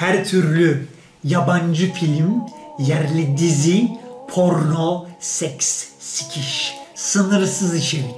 her türlü yabancı film, yerli dizi, porno, seks, sikiş, sınırsız içerik.